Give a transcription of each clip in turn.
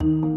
you.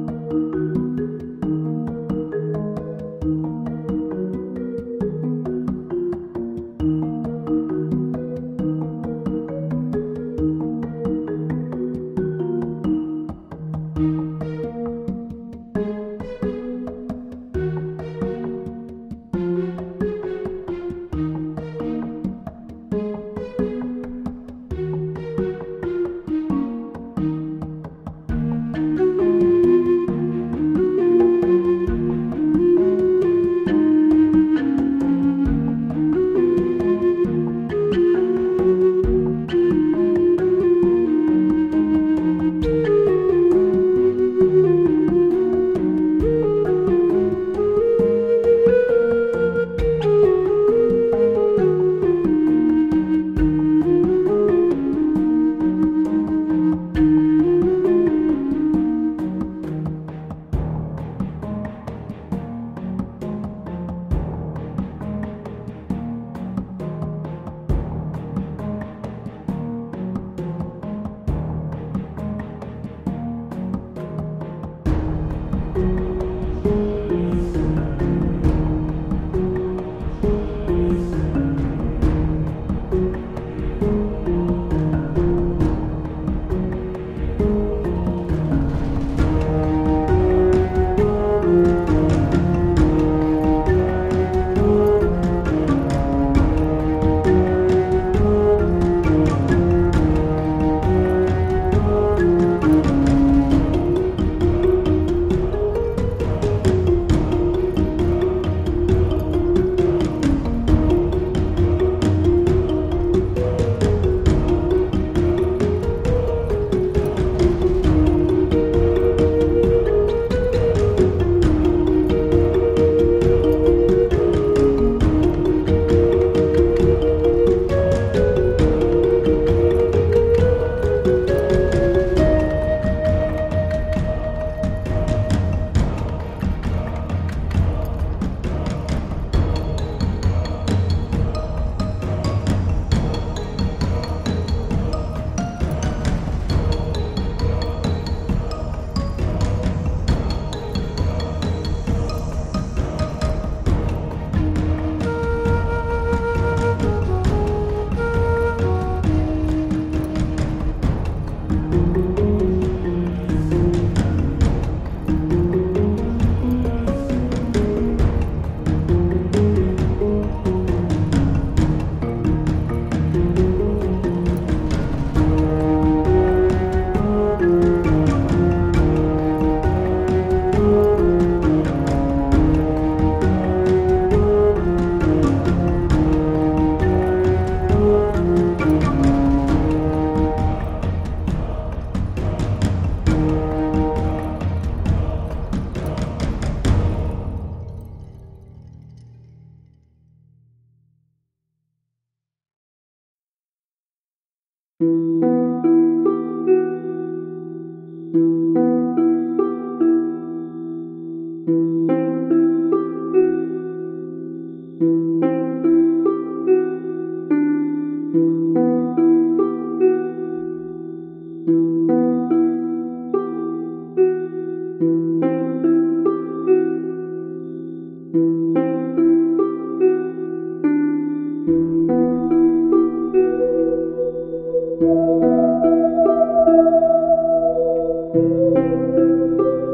Thank you.